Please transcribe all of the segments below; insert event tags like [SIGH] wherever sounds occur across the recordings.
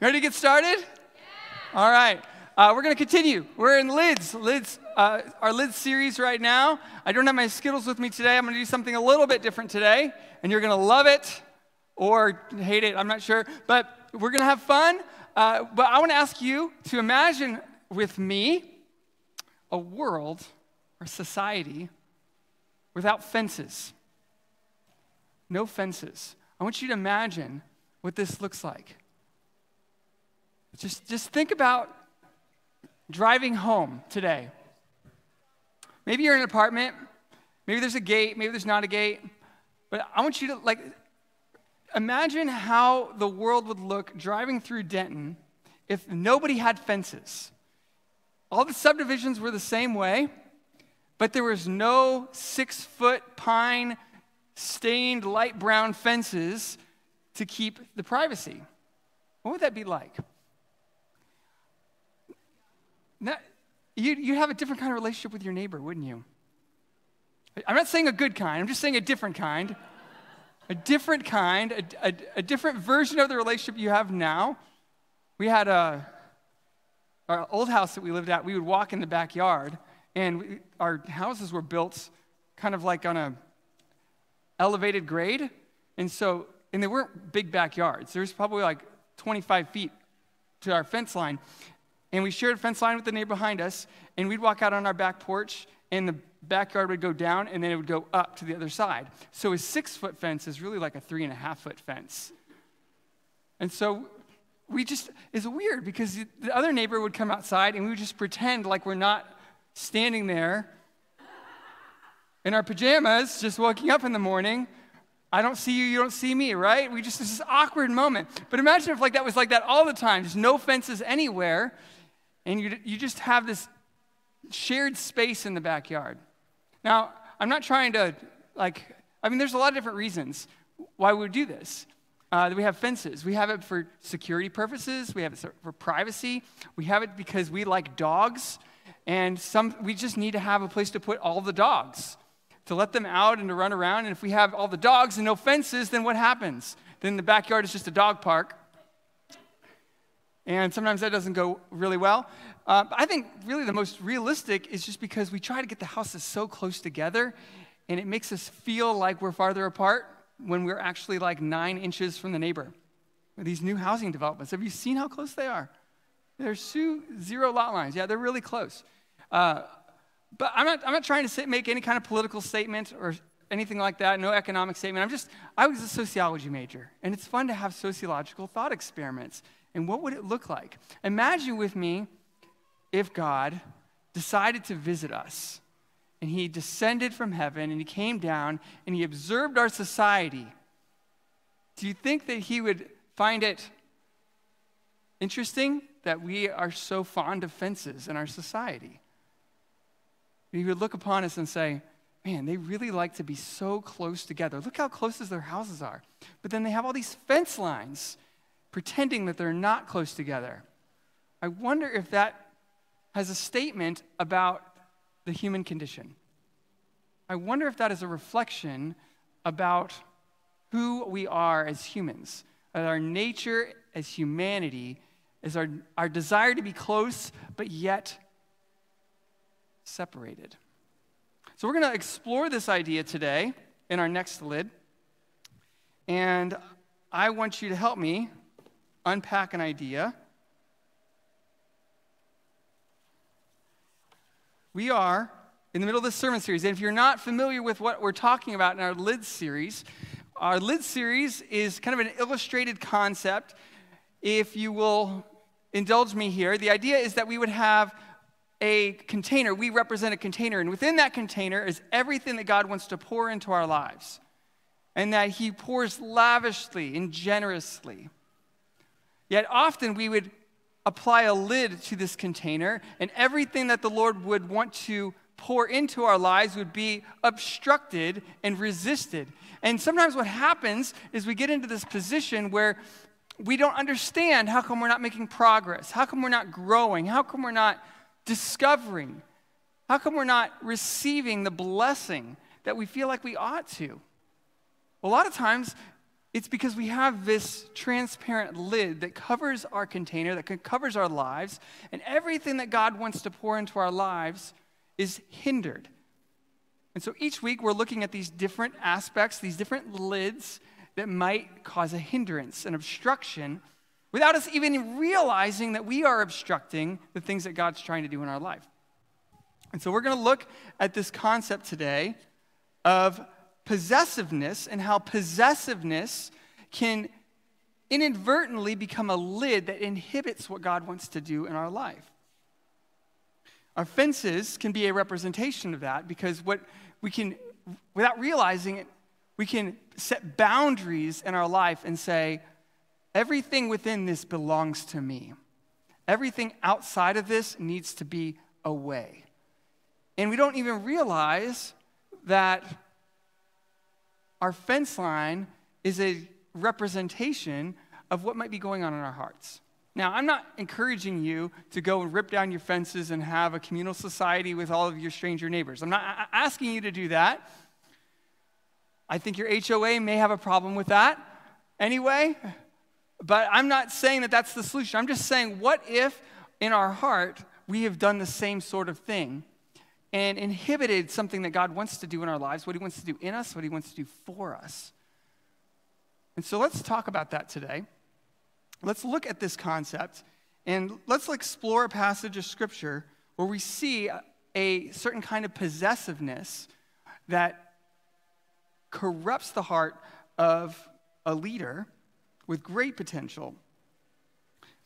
Ready to get started? Yeah. All right. Uh, we're going to continue. We're in lids, lids, uh, our lids series right now. I don't have my Skittles with me today. I'm going to do something a little bit different today, and you're going to love it or hate it. I'm not sure, but we're going to have fun. Uh, but I want to ask you to imagine with me a world or society without fences. No fences. I want you to imagine what this looks like. Just, just think about driving home today. Maybe you're in an apartment, maybe there's a gate, maybe there's not a gate, but I want you to like imagine how the world would look driving through Denton if nobody had fences. All the subdivisions were the same way, but there was no six foot pine stained light brown fences to keep the privacy. What would that be like? You, you have a different kind of relationship with your neighbor, wouldn't you? I'm not saying a good kind, I'm just saying a different kind. A different kind, a, a, a different version of the relationship you have now. We had a, our old house that we lived at, we would walk in the backyard, and we, our houses were built kind of like on a elevated grade. And so, and they weren't big backyards. There was probably like 25 feet to our fence line. And we shared a fence line with the neighbor behind us, and we'd walk out on our back porch, and the backyard would go down, and then it would go up to the other side. So a six foot fence is really like a three and a half foot fence. And so we just, it's weird because the other neighbor would come outside, and we would just pretend like we're not standing there in our pajamas, just waking up in the morning. I don't see you, you don't see me, right? We just, it's this awkward moment. But imagine if like that was like that all the time, just no fences anywhere and you, you just have this shared space in the backyard. Now, I'm not trying to, like, I mean, there's a lot of different reasons why we would do this. Uh, we have fences. We have it for security purposes. We have it for privacy. We have it because we like dogs, and some we just need to have a place to put all the dogs, to let them out and to run around. And if we have all the dogs and no fences, then what happens? Then the backyard is just a dog park, and sometimes that doesn't go really well. Uh, I think really the most realistic is just because we try to get the houses so close together, and it makes us feel like we're farther apart when we're actually like nine inches from the neighbor. These new housing developments, have you seen how close they are? They're zero lot lines. Yeah, they're really close. Uh, but I'm not, I'm not trying to say, make any kind of political statement or anything like that, no economic statement. I'm just, I was a sociology major, and it's fun to have sociological thought experiments and what would it look like? Imagine with me if God decided to visit us and he descended from heaven and he came down and he observed our society. Do you think that he would find it interesting that we are so fond of fences in our society? He would look upon us and say, Man, they really like to be so close together. Look how close their houses are. But then they have all these fence lines pretending that they're not close together. I wonder if that has a statement about the human condition. I wonder if that is a reflection about who we are as humans, that our nature as humanity, is our, our desire to be close but yet separated. So, we're going to explore this idea today in our next lid. And I want you to help me unpack an idea. We are in the middle of this sermon series. And if you're not familiar with what we're talking about in our LID series, our LID series is kind of an illustrated concept. If you will indulge me here, the idea is that we would have a container. We represent a container. And within that container is everything that God wants to pour into our lives. And that He pours lavishly and generously. Yet often we would apply a lid to this container, and everything that the Lord would want to pour into our lives would be obstructed and resisted. And sometimes what happens is we get into this position where we don't understand how come we're not making progress? How come we're not growing? How come we're not discovering? How come we're not receiving the blessing that we feel like we ought to? A lot of times it's because we have this transparent lid that covers our container, that covers our lives, and everything that God wants to pour into our lives is hindered. And so each week we're looking at these different aspects, these different lids that might cause a hindrance, an obstruction, without us even realizing that we are obstructing the things that God's trying to do in our life. And so we're going to look at this concept today of possessiveness and how possessiveness can inadvertently become a lid that inhibits what God wants to do in our life. Our fences can be a representation of that because what we can, without realizing it, we can set boundaries in our life and say, everything within this belongs to me. Everything outside of this needs to be away. And we don't even realize that our fence line is a representation of what might be going on in our hearts. Now, I'm not encouraging you to go and rip down your fences and have a communal society with all of your stranger neighbors. I'm not asking you to do that. I think your HOA may have a problem with that anyway, but I'm not saying that that's the solution. I'm just saying, what if in our heart we have done the same sort of thing and inhibited something that God wants to do in our lives, what He wants to do in us, what He wants to do for us. And so let's talk about that today. Let's look at this concept and let's explore a passage of Scripture where we see a certain kind of possessiveness that corrupts the heart of a leader with great potential.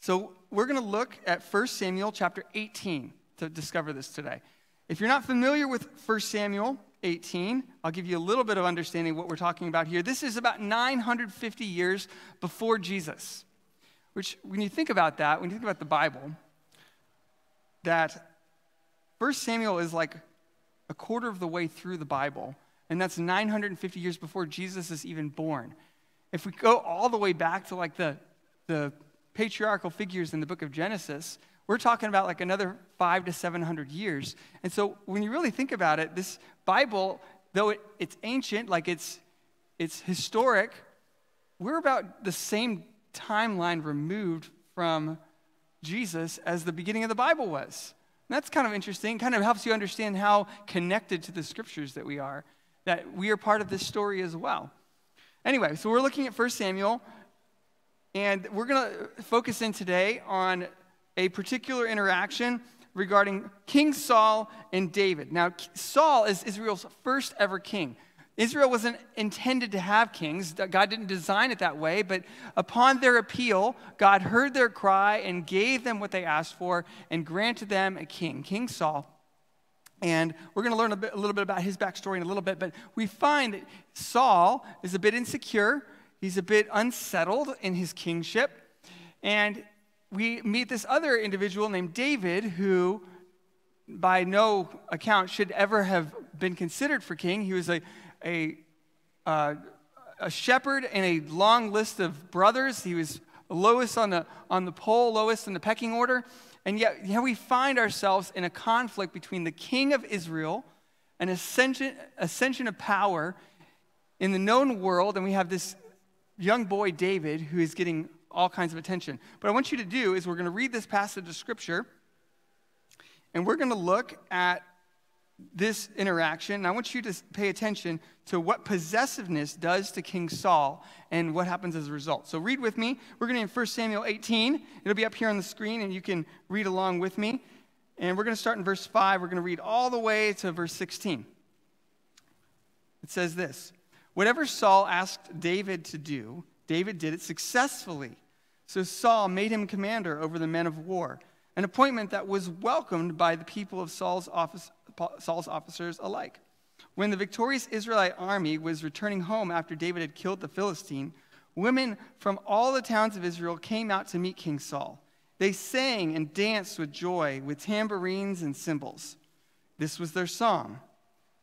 So we're going to look at 1 Samuel chapter 18 to discover this today. If you're not familiar with 1 Samuel 18, I'll give you a little bit of understanding what we're talking about here. This is about 950 years before Jesus, which, when you think about that, when you think about the Bible, that 1 Samuel is like a quarter of the way through the Bible, and that's 950 years before Jesus is even born. If we go all the way back to like the, the patriarchal figures in the book of Genesis, we're talking about like another five to 700 years. And so when you really think about it, this Bible, though it, it's ancient, like it's, it's historic, we're about the same timeline removed from Jesus as the beginning of the Bible was. And that's kind of interesting. Kind of helps you understand how connected to the scriptures that we are, that we are part of this story as well. Anyway, so we're looking at 1 Samuel, and we're going to focus in today on a particular interaction regarding King Saul and David. Now, Saul is Israel's first ever king. Israel wasn't intended to have kings. God didn't design it that way, but upon their appeal, God heard their cry and gave them what they asked for and granted them a king, King Saul. And we're going to learn a, bit, a little bit about his backstory in a little bit, but we find that Saul is a bit insecure. He's a bit unsettled in his kingship. And we meet this other individual named David, who, by no account, should ever have been considered for king. He was a, a, uh, a shepherd in a long list of brothers. He was lowest on the, on the pole, lowest in the pecking order. And yet, here we find ourselves in a conflict between the king of Israel, an ascension, ascension of power in the known world, and we have this young boy, David, who is getting all kinds of attention. But I want you to do is we're going to read this passage of Scripture, and we're going to look at this interaction. And I want you to pay attention to what possessiveness does to King Saul and what happens as a result. So read with me. We're going to in 1 Samuel 18. It'll be up here on the screen, and you can read along with me. And we're going to start in verse 5. We're going to read all the way to verse 16. It says this Whatever Saul asked David to do, David did it successfully. So Saul made him commander over the men of war, an appointment that was welcomed by the people of Saul's, office, Saul's officers alike. When the victorious Israelite army was returning home after David had killed the Philistine, women from all the towns of Israel came out to meet King Saul. They sang and danced with joy with tambourines and cymbals. This was their song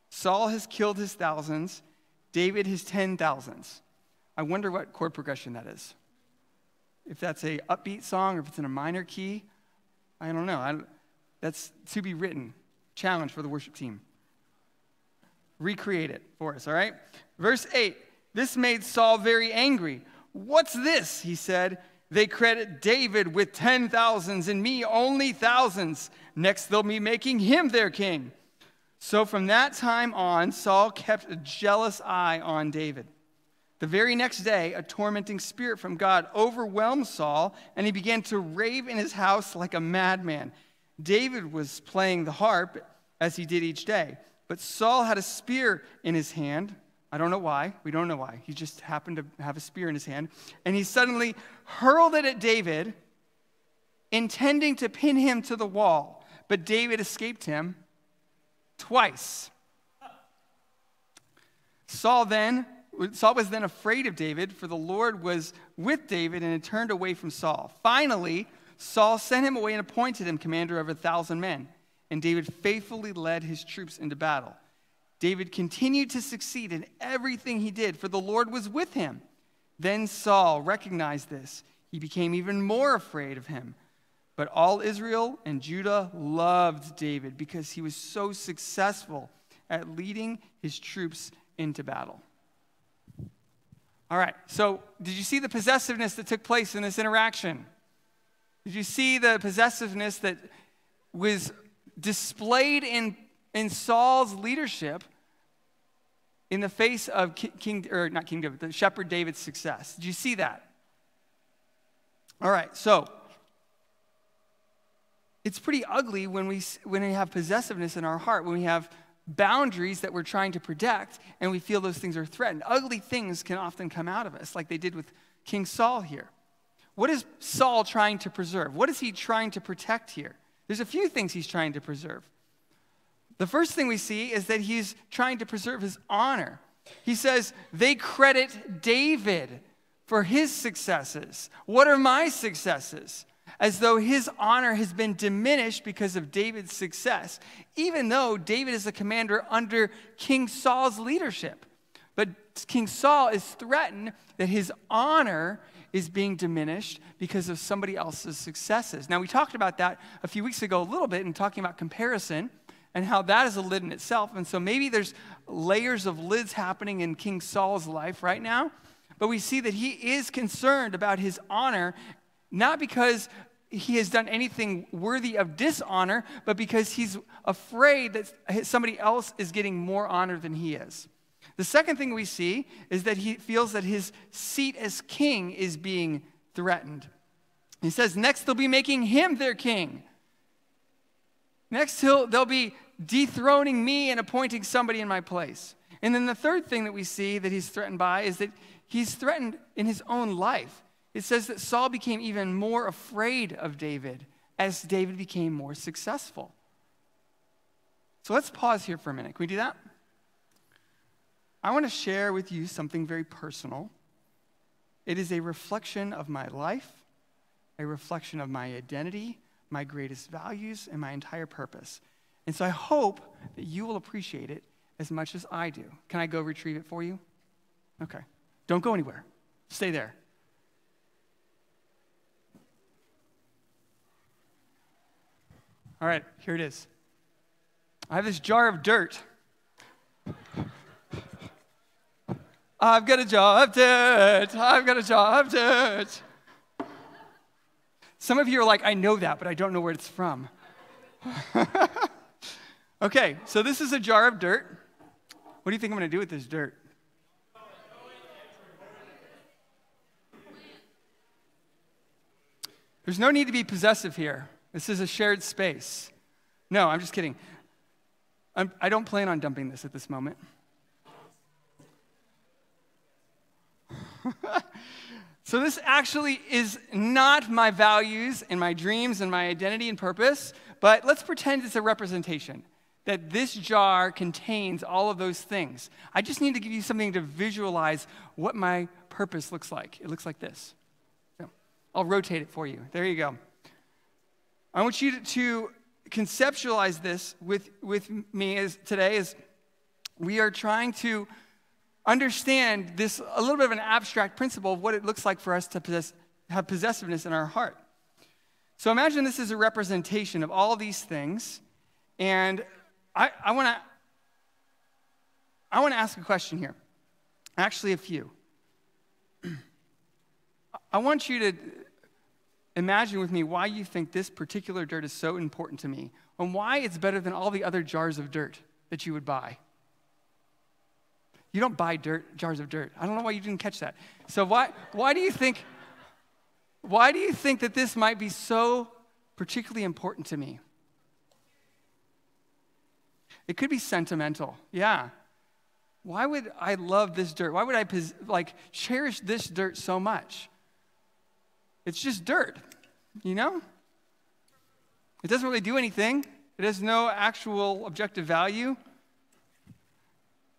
Saul has killed his thousands, David his ten thousands. I wonder what chord progression that is. If that's a upbeat song or if it's in a minor key, I don't know. I, that's to be written. Challenge for the worship team. Recreate it for us, all right? Verse 8 This made Saul very angry. What's this? He said. They credit David with ten thousands and me only thousands. Next, they'll be making him their king. So from that time on, Saul kept a jealous eye on David. The very next day, a tormenting spirit from God overwhelmed Saul, and he began to rave in his house like a madman. David was playing the harp as he did each day, but Saul had a spear in his hand. I don't know why. We don't know why. He just happened to have a spear in his hand. And he suddenly hurled it at David, intending to pin him to the wall. But David escaped him twice. Saul then Saul was then afraid of David, for the Lord was with David and had turned away from Saul. Finally, Saul sent him away and appointed him commander of a thousand men. And David faithfully led his troops into battle. David continued to succeed in everything he did, for the Lord was with him. Then Saul recognized this. He became even more afraid of him. But all Israel and Judah loved David because he was so successful at leading his troops into battle. All right, so did you see the possessiveness that took place in this interaction? Did you see the possessiveness that was displayed in, in Saul's leadership in the face of King, or not King David, the shepherd David's success? Did you see that? All right, so it's pretty ugly when we, when we have possessiveness in our heart, when we have boundaries that we're trying to protect and we feel those things are threatened. Ugly things can often come out of us, like they did with King Saul here. What is Saul trying to preserve? What is he trying to protect here? There's a few things he's trying to preserve. The first thing we see is that he's trying to preserve his honor. He says, They credit David for his successes. What are my successes? As though his honor has been diminished because of David's success, even though David is a commander under King Saul's leadership. But King Saul is threatened that his honor is being diminished because of somebody else's successes. Now, we talked about that a few weeks ago a little bit in talking about comparison and how that is a lid in itself. And so maybe there's layers of lids happening in King Saul's life right now. But we see that he is concerned about his honor not because he has done anything worthy of dishonor, but because he's afraid that somebody else is getting more honor than he is. The second thing we see is that he feels that his seat as king is being threatened. He says, Next, they'll be making him their king. Next, he'll, they'll be dethroning me and appointing somebody in my place. And then the third thing that we see that he's threatened by is that he's threatened in his own life it says that Saul became even more afraid of David as David became more successful. So let's pause here for a minute. Can we do that? I want to share with you something very personal. It is a reflection of my life, a reflection of my identity, my greatest values, and my entire purpose. And so I hope that you will appreciate it as much as I do. Can I go retrieve it for you? Okay. Don't go anywhere. Stay there. All right, here it is. I have this jar of dirt. I've got a jar of dirt. I've got a jar of dirt. Some of you are like, I know that, but I don't know where it's from. [LAUGHS] okay, so this is a jar of dirt. What do you think I'm going to do with this dirt? There's no need to be possessive here. This is a shared space. No, I'm just kidding. I'm, I do not plan on dumping this at this moment. [LAUGHS] so, this actually is not my values and my dreams and my identity and purpose, but let's pretend it's a representation that this jar contains all of those things. I just need to give you something to visualize what my purpose looks like. It looks like this. So I'll rotate it for you. There you go. I want you to, conceptualize this with, with me as today as we are trying to understand this a little bit of an abstract principle of what it looks like for us to possess, have possessiveness in our heart. So imagine this is a representation of all these things, and I, I want to I want to ask a question here. Actually, a few. [CLEARS THROAT] I want you to imagine with me why you think this particular dirt is so important to me and why it's better than all the other jars of dirt that you would buy. You don't buy dirt, jars of dirt. I don't know why you didn't catch that. So why, why do you think why do you think that this might be so particularly important to me? It could be sentimental. Yeah. Why would I love this dirt? Why would I like cherish this dirt so much? It's just dirt, you know? It doesn't really do anything. It has no actual objective value.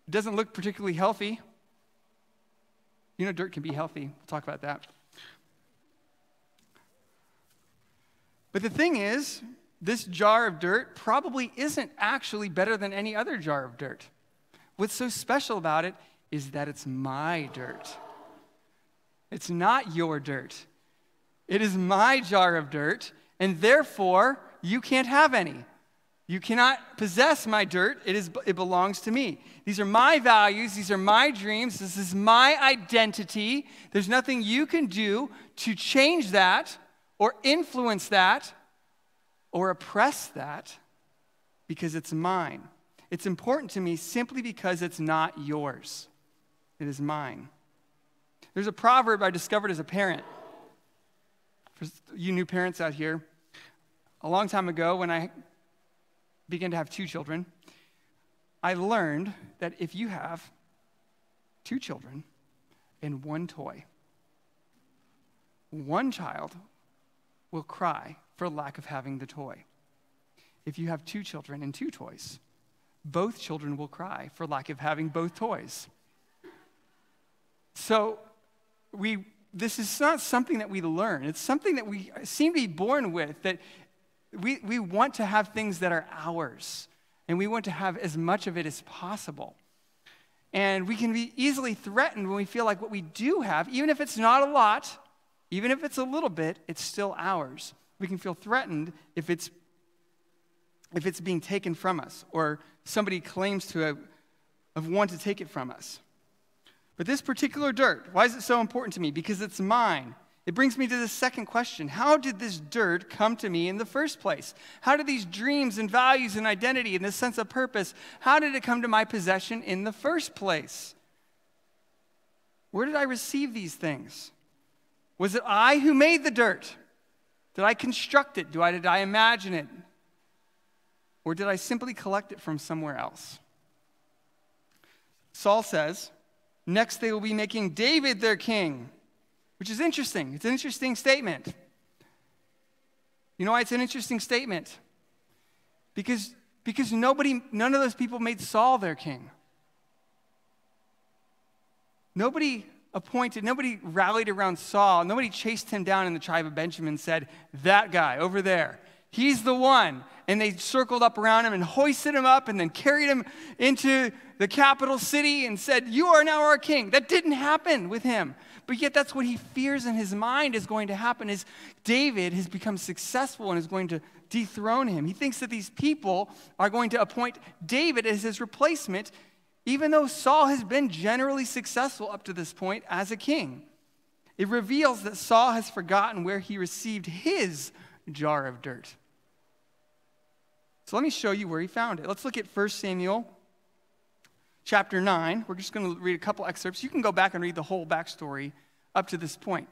It doesn't look particularly healthy. You know, dirt can be healthy. We'll talk about that. But the thing is, this jar of dirt probably isn't actually better than any other jar of dirt. What's so special about it is that it's my dirt. It's not your dirt. It is my jar of dirt, and therefore you can't have any. You cannot possess my dirt. It, is, it belongs to me. These are my values. These are my dreams. This is my identity. There's nothing you can do to change that or influence that or oppress that because it's mine. It's important to me simply because it's not yours, it is mine. There's a proverb I discovered as a parent. For you new parents out here, a long time ago when I began to have two children, I learned that if you have two children and one toy, one child will cry for lack of having the toy. If you have two children and two toys, both children will cry for lack of having both toys. So, we, this is not something that we learn. It's something that we seem to be born with, that we, we want to have things that are ours, and we want to have as much of it as possible. And we can be easily threatened when we feel like what we do have, even if it's not a lot, even if it's a little bit, it's still ours. We can feel threatened if it's, if it's being taken from us or somebody claims to have, have wanted to take it from us. But this particular dirt, why is it so important to me? Because it's mine. It brings me to the second question How did this dirt come to me in the first place? How did these dreams and values and identity and this sense of purpose, how did it come to my possession in the first place? Where did I receive these things? Was it I who made the dirt? Did I construct it? Do I, did I imagine it? Or did I simply collect it from somewhere else? Saul says, Next they will be making David their king, which is interesting. It's an interesting statement. You know why it's an interesting statement? Because, because nobody, none of those people made Saul their king. Nobody appointed, nobody rallied around Saul. Nobody chased him down in the tribe of Benjamin and said, That guy over there, he's the one. And they circled up around him and hoisted him up and then carried him into the capital city and said, You are now our king. That didn't happen with him. But yet that's what he fears in his mind is going to happen is David has become successful and is going to dethrone him. He thinks that these people are going to appoint David as his replacement even though Saul has been generally successful up to this point as a king. It reveals that Saul has forgotten where he received his jar of dirt. So let me show you where he found it. Let's look at 1 Samuel chapter 9. We're just going to read a couple excerpts. You can go back and read the whole backstory up to this point.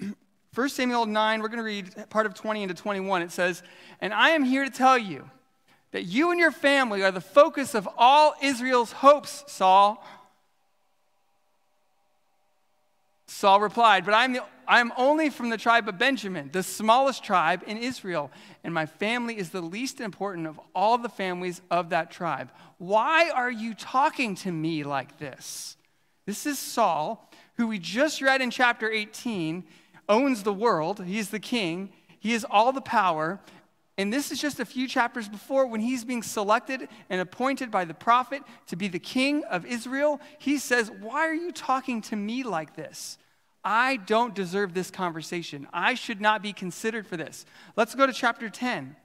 [CLEARS THROAT] 1 Samuel 9, we're going to read part of 20 into 21. It says, And I am here to tell you that you and your family are the focus of all Israel's hopes, Saul. Saul replied, But I'm, the, I'm only from the tribe of Benjamin, the smallest tribe in Israel, and my family is the least important of all the families of that tribe. Why are you talking to me like this? This is Saul, who we just read in chapter 18, owns the world. He's the king, he has all the power, and this is just a few chapters before when he's being selected and appointed by the prophet to be the king of Israel. He says, Why are you talking to me like this? I don't deserve this conversation. I should not be considered for this. Let's go to chapter 10.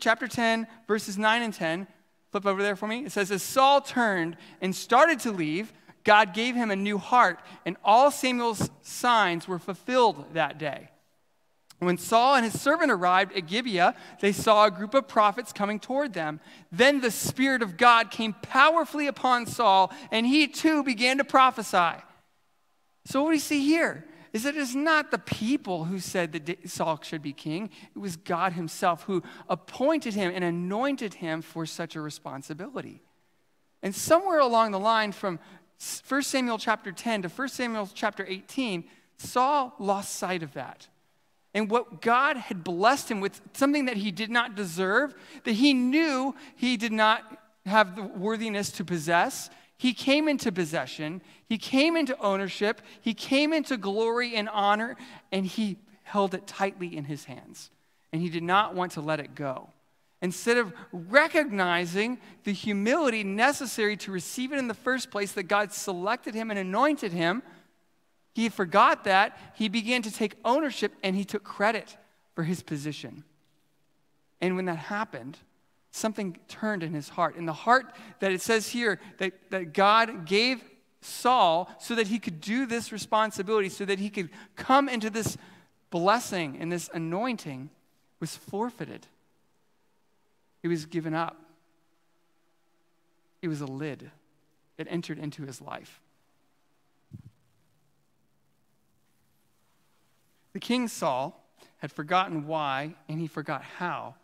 Chapter 10, verses 9 and 10. Flip over there for me. It says, As Saul turned and started to leave, God gave him a new heart, and all Samuel's signs were fulfilled that day. When Saul and his servant arrived at Gibeah, they saw a group of prophets coming toward them. Then the Spirit of God came powerfully upon Saul, and he too began to prophesy. So, what do we see here? Is that it is not the people who said that Saul should be king, it was God himself who appointed him and anointed him for such a responsibility. And somewhere along the line, from 1 Samuel chapter 10 to 1 Samuel chapter 18, Saul lost sight of that and what God had blessed him with, something that he did not deserve, that he knew he did not have the worthiness to possess. He came into possession, he came into ownership, he came into glory and honor, and he held it tightly in his hands. And he did not want to let it go. Instead of recognizing the humility necessary to receive it in the first place, that God selected him and anointed him, he forgot that. He began to take ownership and he took credit for his position. And when that happened, something turned in his heart. In the heart that it says here that, that God gave Saul so that he could do this responsibility, so that he could come into this blessing and this anointing, was forfeited. It was given up. It was a lid that entered into his life. The king Saul had forgotten why and he forgot how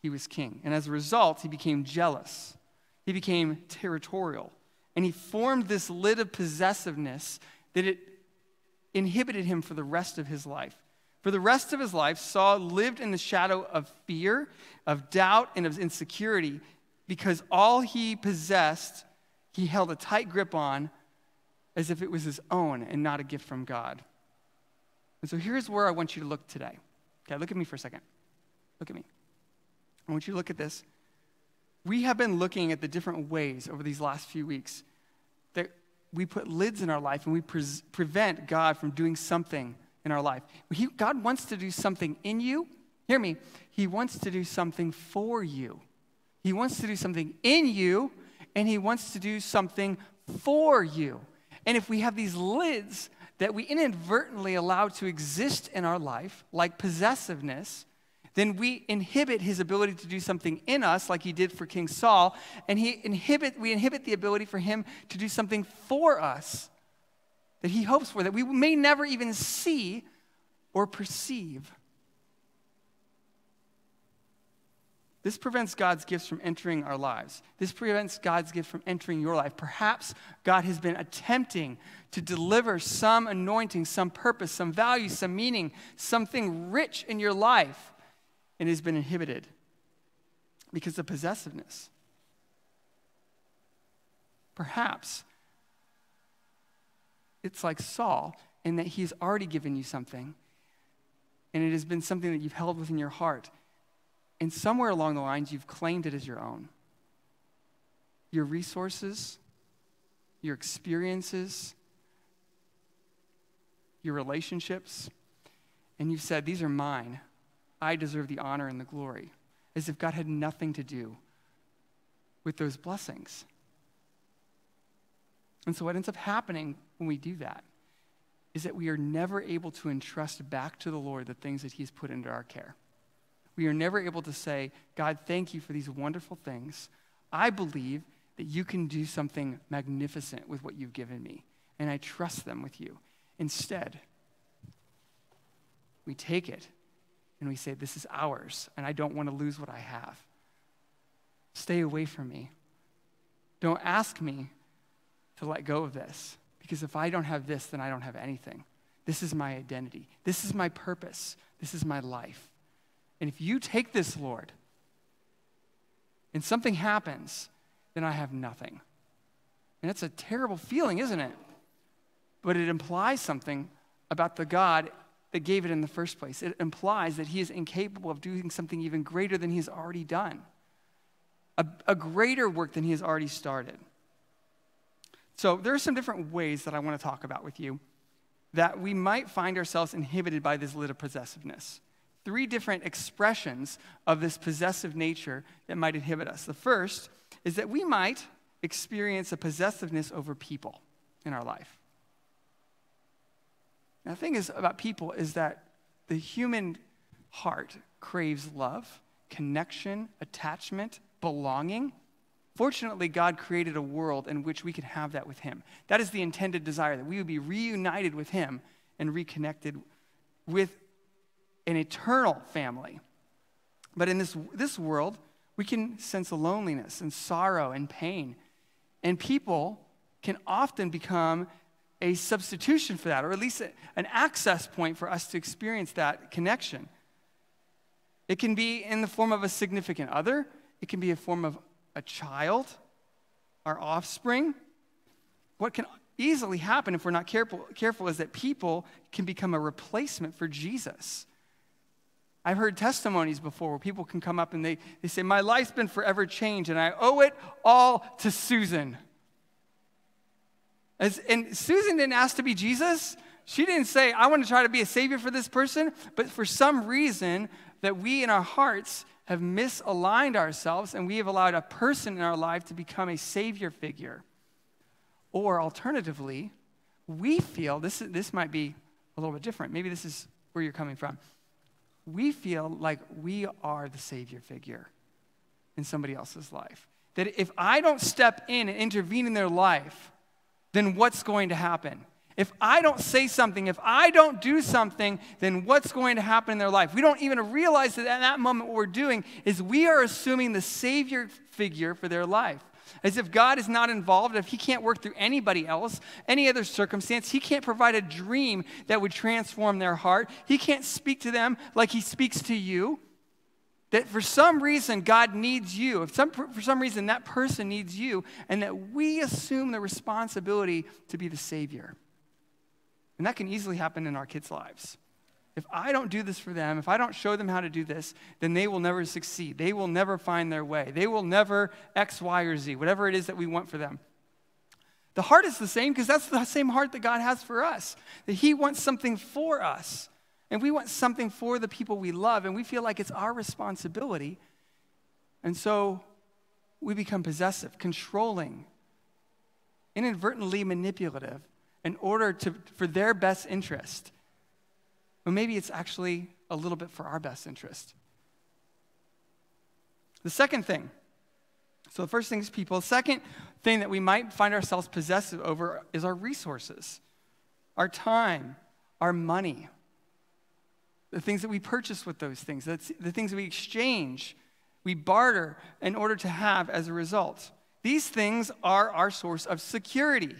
he was king. And as a result, he became jealous. He became territorial. And he formed this lid of possessiveness that it inhibited him for the rest of his life. For the rest of his life, Saul lived in the shadow of fear, of doubt, and of insecurity because all he possessed, he held a tight grip on as if it was his own and not a gift from God. And so here's where I want you to look today. Okay, look at me for a second. Look at me. I want you to look at this. We have been looking at the different ways over these last few weeks that we put lids in our life and we pre- prevent God from doing something in our life. He, God wants to do something in you. Hear me. He wants to do something for you. He wants to do something in you, and He wants to do something for you. And if we have these lids that we inadvertently allow to exist in our life, like possessiveness, then we inhibit his ability to do something in us, like he did for King Saul, and he inhibit, we inhibit the ability for him to do something for us that he hopes for, that we may never even see or perceive. This prevents God's gifts from entering our lives. This prevents God's gift from entering your life. Perhaps God has been attempting to deliver some anointing, some purpose, some value, some meaning, something rich in your life, and it has been inhibited because of possessiveness. Perhaps it's like Saul in that he's already given you something, and it has been something that you've held within your heart and somewhere along the lines, you've claimed it as your own. Your resources, your experiences, your relationships, and you've said, These are mine. I deserve the honor and the glory, as if God had nothing to do with those blessings. And so, what ends up happening when we do that is that we are never able to entrust back to the Lord the things that He's put into our care we are never able to say, God, thank you for these wonderful things. I believe that you can do something magnificent with what you've given me, and I trust them with you. Instead, we take it and we say, This is ours, and I don't want to lose what I have. Stay away from me. Don't ask me to let go of this, because if I don't have this, then I don't have anything. This is my identity. This is my purpose. This is my life. And if you take this, Lord, and something happens, then I have nothing. And it's a terrible feeling, isn't it? But it implies something about the God that gave it in the first place. It implies that he is incapable of doing something even greater than he has already done, a, a greater work than he has already started. So, there are some different ways that I want to talk about with you that we might find ourselves inhibited by this lid of possessiveness three different expressions of this possessive nature that might inhibit us. The first is that we might experience a possessiveness over people. in our life. Now, the thing is about people is that the human heart craves love, connection, attachment, belonging. Fortunately, God created a world in which we could have that with Him. That is the intended desire, that we would be reunited with Him and reconnected with an eternal family. But in this, this world, we can sense a loneliness and sorrow and pain. And people can often become a substitution for that, or at least an access point for us to experience that connection. It can be in the form of a significant other, it can be a form of a child, our offspring. What can easily happen if we're not careful, careful is that people can become a replacement for Jesus. I've heard testimonies before where people can come up and they, they say, My life's been forever changed, and I owe it all to Susan. As, and Susan didn't ask to be Jesus. She didn't say, I want to try to be a savior for this person. But for some reason, that we in our hearts have misaligned ourselves and we have allowed a person in our life to become a savior figure. Or alternatively, we feel this, this might be a little bit different. Maybe this is where you're coming from. We feel like we are the savior figure in somebody else's life. That if I don't step in and intervene in their life, then what's going to happen? If I don't say something, if I don't do something, then what's going to happen in their life? We don't even realize that at that moment what we're doing is we are assuming the Savior figure for their life. As if God is not involved, if He can't work through anybody else, any other circumstance, He can't provide a dream that would transform their heart. He can't speak to them like He speaks to you. That for some reason God needs you, if some, for some reason that person needs you, and that we assume the responsibility to be the Savior. And that can easily happen in our kids' lives. If I don't do this for them, if I don't show them how to do this, then they will never succeed. They will never find their way. They will never X, Y, or Z, whatever it is that we want for them. The heart is the same because that's the same heart that God has for us. That He wants something for us. And we want something for the people we love, and we feel like it's our responsibility. And so we become possessive, controlling, inadvertently manipulative in order to, for their best interest. Or maybe it's actually a little bit for our best interest. The second thing, so the first thing is people. Second thing that we might find ourselves possessive over is our resources, our time, our money, the things that we purchase with those things, the things that we exchange, we barter in order to have as a result. These things are our source of security.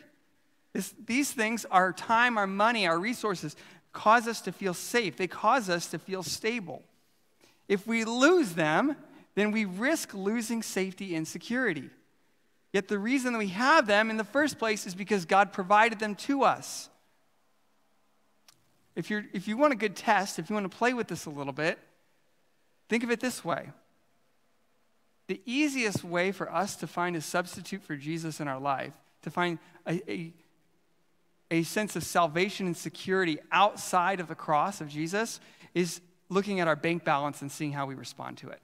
This, these things, our time, our money, our resources, cause us to feel safe. They cause us to feel stable. If we lose them, then we risk losing safety and security. Yet the reason that we have them in the first place is because God provided them to us. If, you're, if you want a good test, if you want to play with this a little bit, think of it this way. The easiest way for us to find a substitute for Jesus in our life, to find a, a a sense of salvation and security outside of the cross of Jesus is looking at our bank balance and seeing how we respond to it.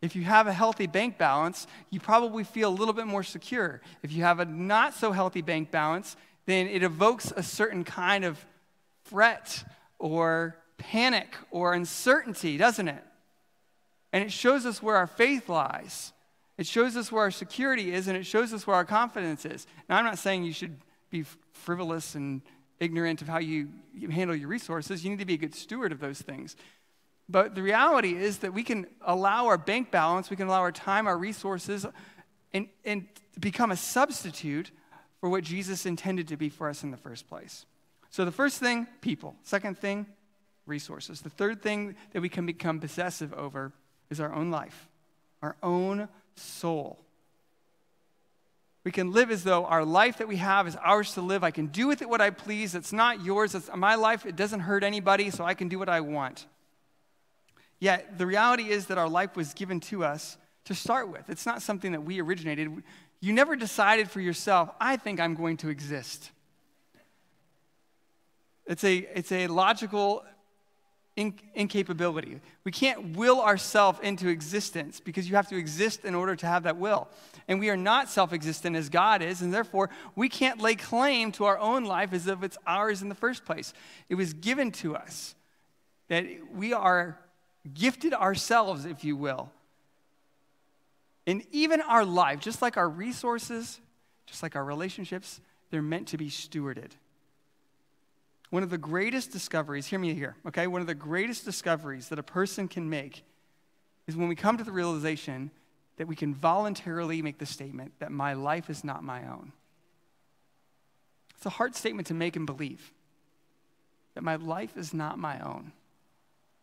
If you have a healthy bank balance, you probably feel a little bit more secure. If you have a not so healthy bank balance, then it evokes a certain kind of fret or panic or uncertainty, doesn't it? And it shows us where our faith lies. It shows us where our security is and it shows us where our confidence is. Now, I'm not saying you should be frivolous and ignorant of how you, handle your resources. You need to be a good steward of those things. But the reality is that we can allow our bank balance, we can allow our time, our resources, and, and become a substitute for what Jesus intended to be for us in the first place. So the first thing, people. Second thing, resources. The third thing that we can become possessive over is our own life, our own soul. We can live as though our life that we have is ours to live. I can do with it what I please. It's not yours. It's my life. It doesn't hurt anybody, so I can do what I want. Yet the reality is that our life was given to us to start with. It's not something that we originated. You never decided for yourself, I think I'm going to exist. It's a, it's a logical in- incapability. We can't will ourselves into existence because you have to exist in order to have that will. And we are not self existent as God is, and therefore we can't lay claim to our own life as if it's ours in the first place. It was given to us that we are gifted ourselves, if you will. And even our life, just like our resources, just like our relationships, they're meant to be stewarded. One of the greatest discoveries, hear me here, okay? One of the greatest discoveries that a person can make is when we come to the realization that we can voluntarily make the statement that my life is not my own. It's a hard statement to make and believe that my life is not my own.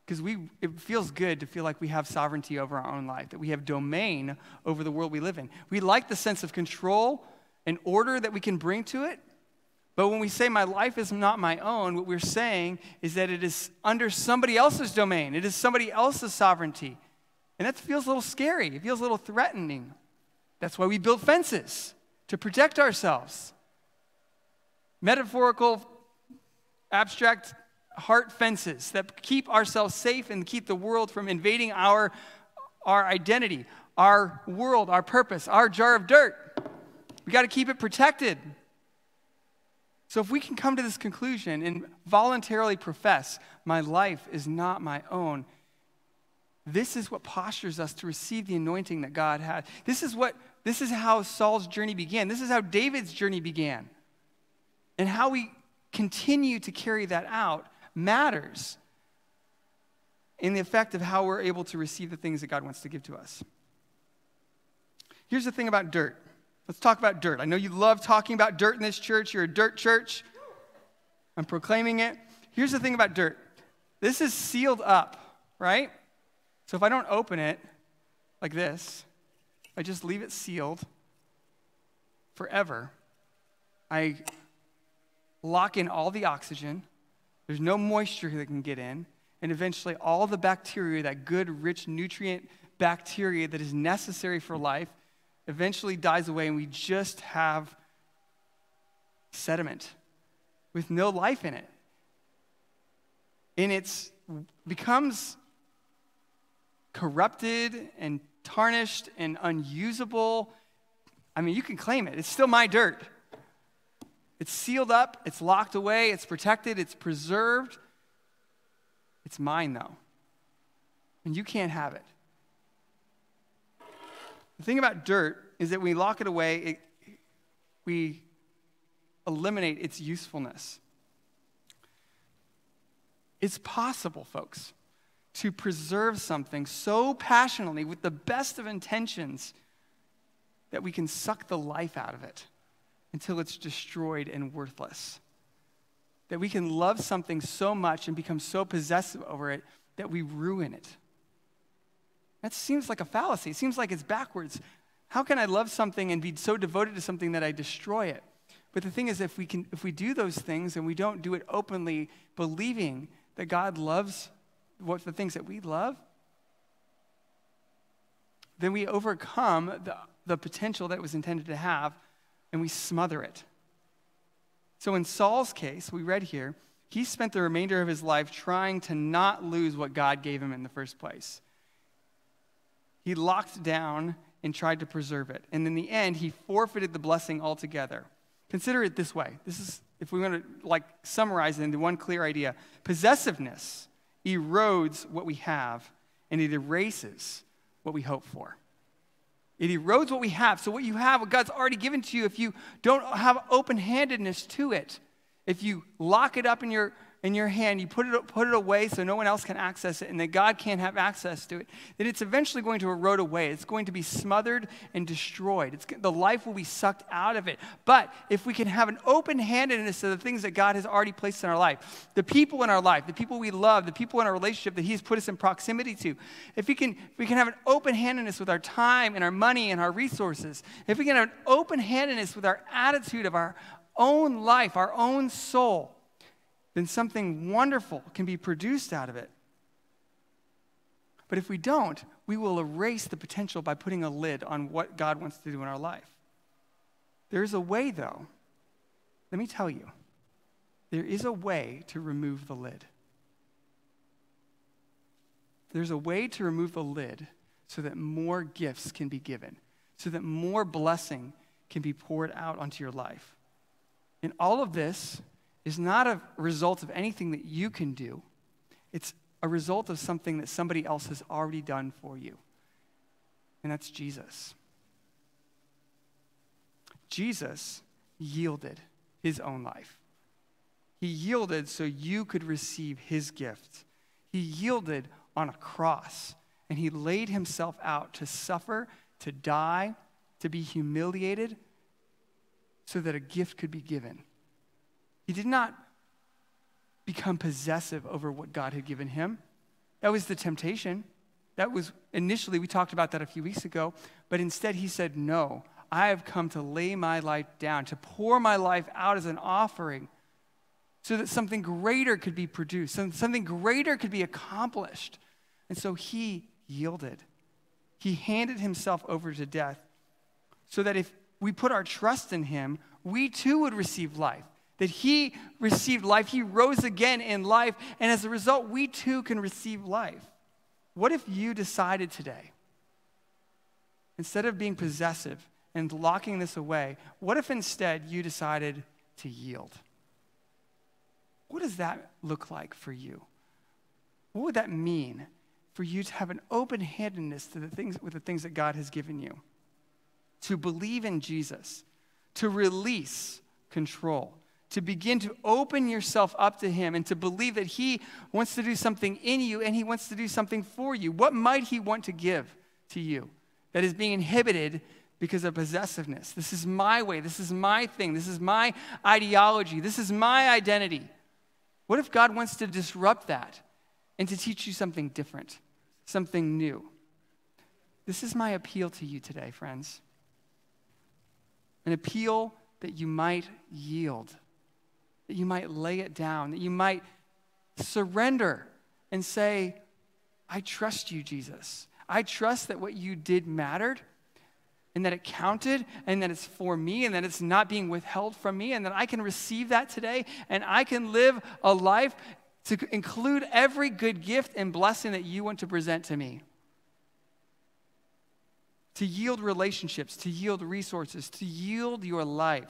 Because we it feels good to feel like we have sovereignty over our own life, that we have domain over the world we live in. We like the sense of control and order that we can bring to it, but when we say my life is not my own, what we're saying is that it is under somebody else's domain, it is somebody else's sovereignty. And that feels a little scary, it feels a little threatening. That's why we build fences to protect ourselves. Metaphorical, abstract heart fences that keep ourselves safe and keep the world from invading our, our identity, our world, our purpose, our jar of dirt. We got to keep it protected. So, if we can come to this conclusion and voluntarily profess, my life is not my own, this is what postures us to receive the anointing that God had. This is what this is how Saul's journey began. This is how David's journey began. And how we continue to carry that out matters in the effect of how we're able to receive the things that God wants to give to us. Here's the thing about dirt Let's talk about dirt. I know you love talking about dirt in this church. You're a dirt church. I'm proclaiming it. Here's the thing about dirt this is sealed up, right? So if I don't open it like this, I just leave it sealed forever. I lock in all the oxygen. There's no moisture that can get in. And eventually, all the bacteria, that good, rich, nutrient bacteria that is necessary for life, eventually dies away and we just have sediment with no life in it. And it becomes corrupted and tarnished and unusable. I mean, you can claim it. It's still my dirt. It's sealed up, it's locked away, it's protected, it's preserved. It's mine, though. And you can't have it. The thing about dirt is that when we lock it away, it, we eliminate its usefulness. It's possible, folks, to preserve something so passionately with the best of intentions that we can suck the life out of it until it's destroyed and worthless. That we can love something so much and become so possessive over it that we ruin it. That seems like a fallacy. It seems like it's backwards. How can I love something and be so devoted to something that I destroy it? But the thing is, if we, can, if we do those things and we don't do it openly, believing that God loves what the things that we love, then we overcome the, the potential that was intended to have and we smother it. So in Saul's case, we read here, he spent the remainder of his life trying to not lose what God gave him in the first place. He locked down and tried to preserve it. And in the end, he forfeited the blessing altogether. Consider it this way. This is, if we want to like summarize it into one clear idea, possessiveness erodes what we have and it erases what we hope for. It erodes what we have. So, what you have, what God's already given to you, if you don't have open handedness to it, if you lock it up in your in your hand, you put it, put it away so no one else can access it and that God can't have access to it, then it's eventually going to erode away. It's going to be smothered and destroyed. It's, the life will be sucked out of it. But if we can have an open handedness to the things that God has already placed in our life, the people in our life, the people we love, the people in our relationship that He's put us in proximity to, if we can, if we can have an open handedness with our time and our money and our resources, if we can have an open handedness with our attitude of our own life, our own soul, then something wonderful can be produced out of it. But if we don't, we will erase the potential by putting a lid on what God wants to do in our life. There is a way, though. Let me tell you there is a way to remove the lid. there's a way to remove the lid so that more gifts can be given, so that more blessing can be poured out onto your life. And all of this is not a result of anything that you can do, it's a result of something that somebody else has already done for you. And that's Jesus. Jesus yielded his own life. He yielded so you could receive his gift. He yielded on a cross and he laid himself out to suffer, to die, to be humiliated so that a gift could be given. He did not become possessive over what God had given him. That was the temptation. That was initially, we talked about that a few weeks ago, but instead he said, No, I have come to lay my life down, to pour my life out as an offering so that something greater could be produced, something greater could be accomplished. And so he yielded. He handed himself over to death so that if we put our trust in him, we too would receive life. That he received life, he rose again in life, and as a result, we too can receive life. What if you decided today, instead of being possessive and locking this away, what if instead you decided to yield? What does that look like for you? What would that mean for you to have an open handedness to the things with the things that God has given you? To believe in Jesus, to release control, to begin to open yourself up to Him and to believe that He wants to do something in you and He wants to do something for you. What might He want to give to you that is being inhibited because of possessiveness? This is my way. This is my thing. This is my ideology. This is my identity. What if God wants to disrupt that and to teach you something different, something new? This is my appeal to you today, friends. An appeal that you might yield, that you might lay it down, that you might surrender and say, I trust you, Jesus. I trust that what you did mattered and that it counted and that it's for me and that it's not being withheld from me and that I can receive that today and I can live a life to include every good gift and blessing that you want to present to me. To yield relationships, to yield resources, to yield your life,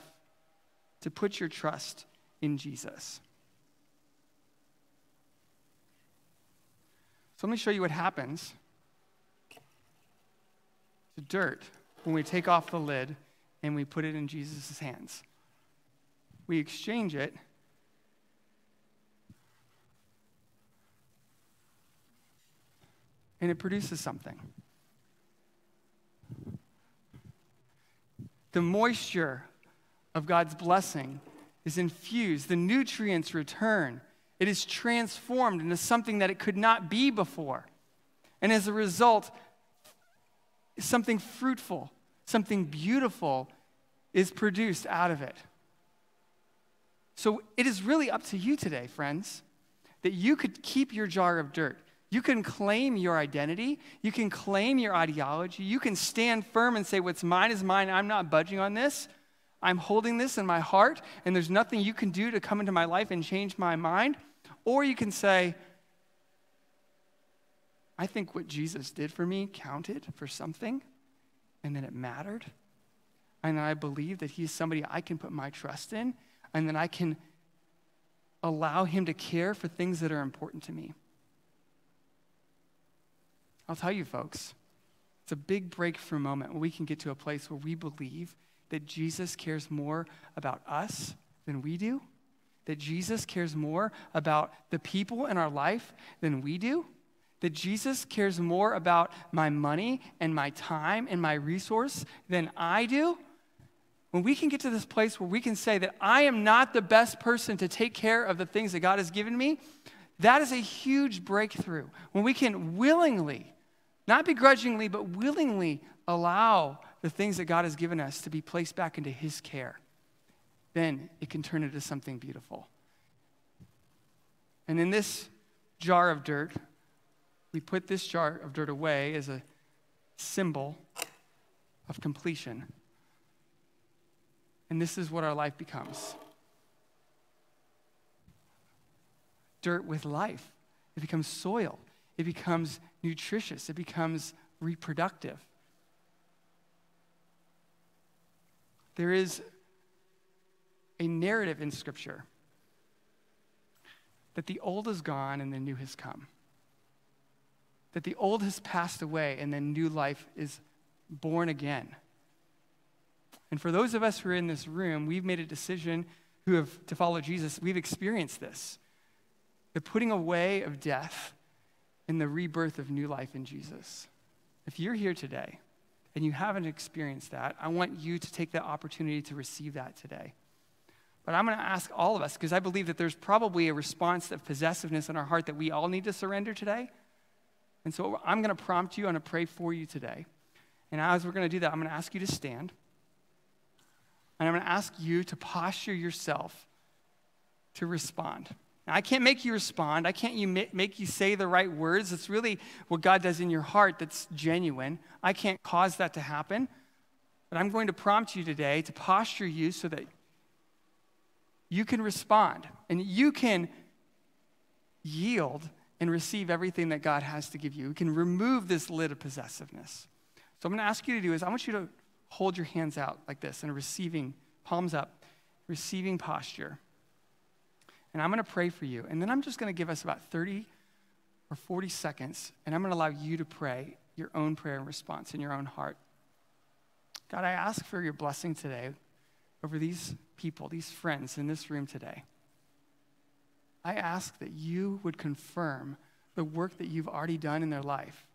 to put your trust in Jesus. So let me show you what happens to dirt when we take off the lid and we put it in Jesus' hands. We exchange it. And it produces something. The moisture of God's blessing is infused, the nutrients return. It is transformed into something that it could not be before. And as a result, something fruitful, something beautiful is produced out of it. So it is really up to you today, friends, that you could keep your jar of dirt. You can claim your identity. You can claim your ideology. You can stand firm and say, What's mine is mine. I'm not budging on this. I'm holding this in my heart, and there's nothing you can do to come into my life and change my mind. Or you can say, I think what Jesus did for me counted for something and that it mattered. And I believe that He's somebody I can put my trust in and then I can allow Him to care for things that are important to me. I'll tell you, folks, it's a big breakthrough moment when we can get to a place where we believe that Jesus cares more about us than we do, that Jesus cares more about the people in our life than we do, that Jesus cares more about my money and my time and my resource than I do, when we can get to this place where we can say that I am not the best person to take care of the things that God has given me, that is a huge breakthrough. When we can willingly, not begrudgingly, but willingly allow the things that God has given us to be placed back into His care, then it can turn into something beautiful. And in this jar of dirt, we put this jar of dirt away as a symbol of completion. And this is what our life becomes dirt with life. It becomes soil. it becomes nutritious, it becomes reproductive. There is a narrative in Scripture that the old is gone and the new has come. That the old has passed away and then new life is born again. And for those of us who are in this room, we've made a decision who have to follow Jesus. We've experienced this. The putting away of death and the rebirth of new life in Jesus. If you're here today and you haven't experienced that, I want you to take that opportunity to receive that today. But I'm going to ask all of us, because I believe that there's probably a response of possessiveness in our heart that we all need to surrender today. And so I'm going to prompt you, I'm going to pray for you today. And as we're going to do that, I'm going to ask you to stand. And I'm going to ask you to posture yourself to respond. I can't make you respond. I can't you make you say the right words. It's really what God does in your heart that's genuine. I can't cause that to happen. But I'm going to prompt you today to posture you so that you can respond and you can yield and receive everything that God has to give you. We can remove this lid of possessiveness. So, I'm going to ask you to do is I want you to hold your hands out like this in a receiving, palms up, receiving posture. And I'm going to pray for you. And then I'm just going to give us about 30 or 40 seconds, and I'm going to allow you to pray your own prayer and response in your own heart. God, I ask for your blessing today over these people, these friends in this room today. I ask that you would confirm the work that you've already done in their life.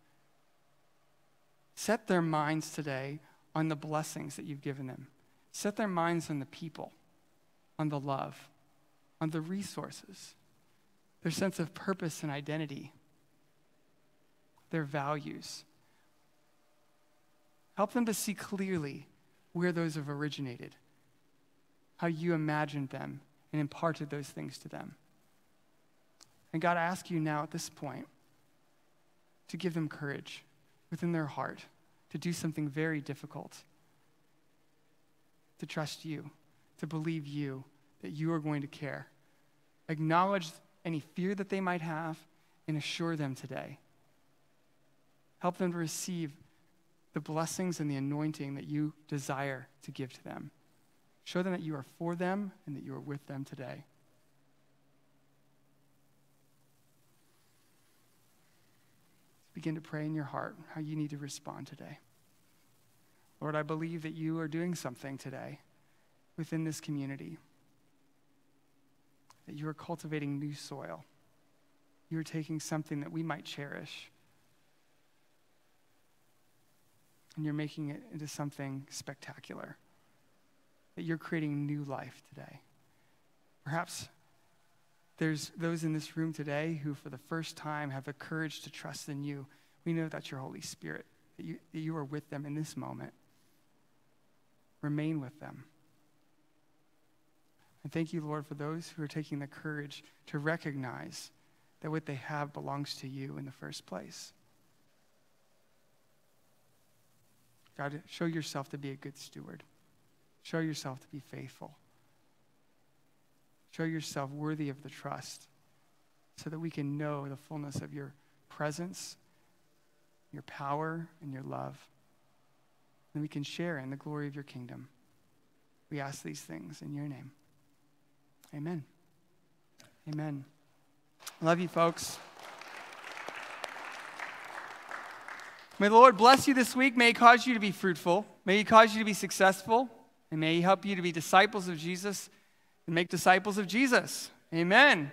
Set their minds today on the blessings that you've given them. Set their minds on the people, on the love, on the resources, their sense of purpose and identity, their values. Help them to see clearly where those have originated how you imagined them and imparted those things to them. And God, I ask you now at this point to give them courage within their heart to do something very difficult, to trust you, to believe you, that you are going to care. Acknowledge any fear that they might have and assure them today. Help them to receive the blessings and the anointing that you desire to give to them. Show them that you are for them and that you are with them today. Begin to pray in your heart how you need to respond today. Lord, I believe that you are doing something today within this community, that you are cultivating new soil. You are taking something that we might cherish, and you're making it into something spectacular that you're creating new life today. Perhaps there's those in this room today who, for the first time, have the courage to trust in you. We know that's your Holy Spirit, that you, that you are with them in this moment. Remain with them. And thank you, Lord, for those who are taking the courage to recognize that what they have belongs to you in the first place. God, show yourself to be a good steward. Show yourself to be faithful. Show yourself worthy of the trust so that we can know the fullness of your presence, your power, and your love. And we can share in the glory of your kingdom. We ask these things in your name. Amen. Amen. Love you, folks. May the Lord bless you this week. May He cause you to be fruitful. May He cause you to be successful. And may He help you to be disciples of Jesus and make disciples of Jesus. Amen.